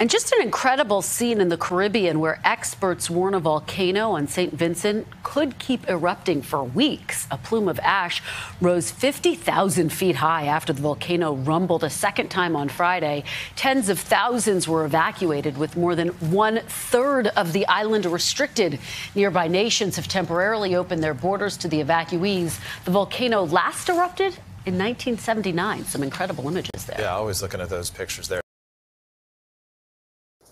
And just an incredible scene in the Caribbean where experts warn a volcano on St. Vincent could keep erupting for weeks. A plume of ash rose 50,000 feet high after the volcano rumbled a second time on Friday. Tens of thousands were evacuated, with more than one third of the island restricted. Nearby nations have temporarily opened their borders to the evacuees. The volcano last erupted in 1979. Some incredible images there. Yeah, always looking at those pictures there.